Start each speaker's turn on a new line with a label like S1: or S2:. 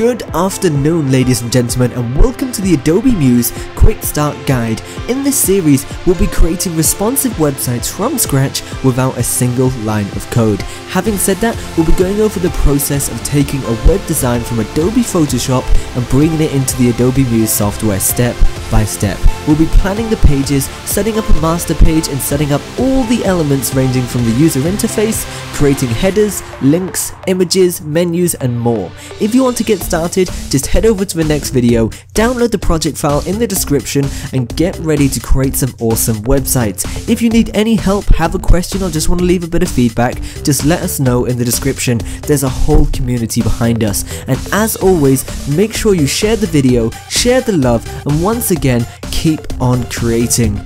S1: Good afternoon ladies and gentlemen and welcome to the Adobe Muse Quick Start Guide. In this series we'll be creating responsive websites from scratch without a single line of code. Having said that, we'll be going over the process of taking a web design from Adobe Photoshop and bringing it into the Adobe Muse software step by step. We'll be planning the pages, setting up a master page and setting up all the elements ranging from the user interface, creating headers, links, images, menus and more. If you want to get started, just head over to the next video, download the project file in the description and get ready to create some awesome websites. If you need any help, have a question or just want to leave a bit of feedback, just let us know in the description. There's a whole community behind us. And as always, make sure you share the video, share the love and once again, keep on creating.